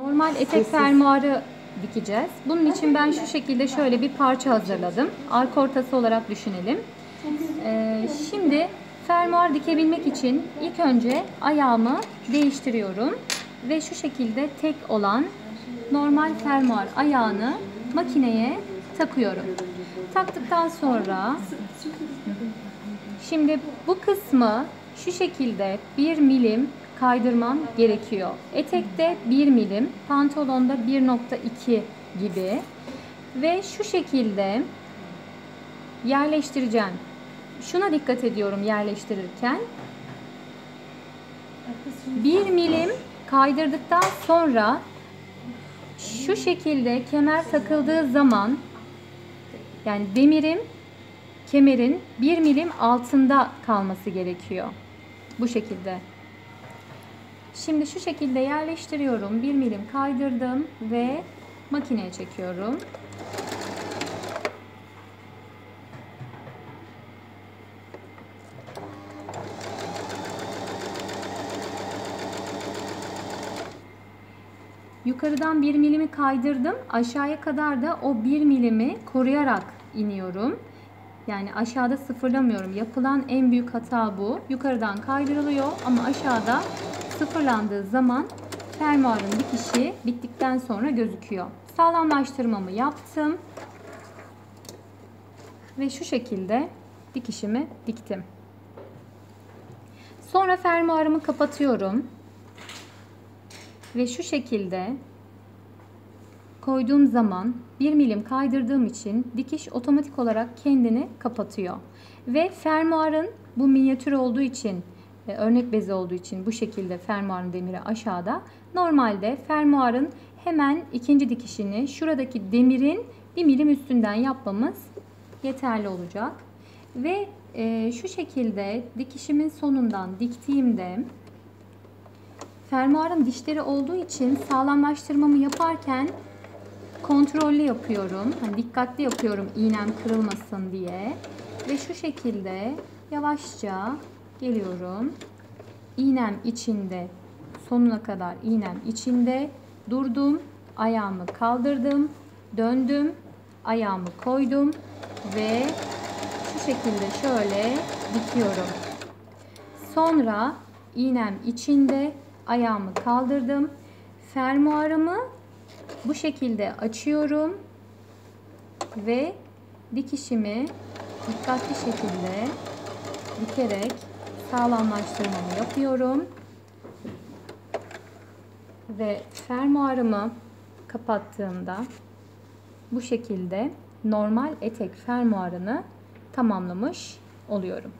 Normal etek fermuarı dikeceğiz. Bunun için ben şu şekilde şöyle bir parça hazırladım. Arka ortası olarak düşünelim. Ee, şimdi fermuar dikebilmek için ilk önce ayağımı değiştiriyorum. Ve şu şekilde tek olan normal fermuar ayağını makineye takıyorum. Taktıktan sonra Şimdi bu kısmı şu şekilde 1 milim kaydırmam gerekiyor. Etekte 1 milim, pantolonda 1.2 gibi ve şu şekilde yerleştireceğim. Şuna dikkat ediyorum yerleştirirken. 1 milim kaydırdıktan sonra şu şekilde kemer takıldığı zaman yani demirim kemerin 1 milim altında kalması gerekiyor. Bu şekilde. Şimdi şu şekilde yerleştiriyorum. 1 milim kaydırdım ve makineye çekiyorum. Yukarıdan 1 milimi kaydırdım. Aşağıya kadar da o 1 milimi koruyarak iniyorum. Yani aşağıda sıfırlamıyorum. Yapılan en büyük hata bu. Yukarıdan kaydırılıyor ama aşağıda sıfırlandığı zaman fermuarın dikişi bittikten sonra gözüküyor. Sağlamlaştırmamı yaptım. Ve şu şekilde dikişimi diktim. Sonra fermuarımı kapatıyorum. Ve şu şekilde koyduğum zaman 1 milim kaydırdığım için dikiş otomatik olarak kendini kapatıyor. Ve fermuarın bu minyatür olduğu için örnek bezi olduğu için bu şekilde fermuarın demiri aşağıda. Normalde fermuarın hemen ikinci dikişini şuradaki demirin 1 milim üstünden yapmamız yeterli olacak. Ve e, şu şekilde dikişimin sonundan diktiğimde fermuarın dişleri olduğu için sağlamlaştırmamı yaparken kontrollü yapıyorum. Hani dikkatli yapıyorum iğnem kırılmasın diye. Ve şu şekilde yavaşça geliyorum. İğnem içinde sonuna kadar iğnem içinde durdum. Ayağımı kaldırdım. Döndüm. Ayağımı koydum ve şu şekilde şöyle dikiyorum. Sonra iğnem içinde ayağımı kaldırdım. Fermuarımı bu şekilde açıyorum ve dikişimi dikkatli şekilde dikerek sağlamlaştırmamı yapıyorum. Ve fermuarımı kapattığımda bu şekilde normal etek fermuarını tamamlamış oluyorum.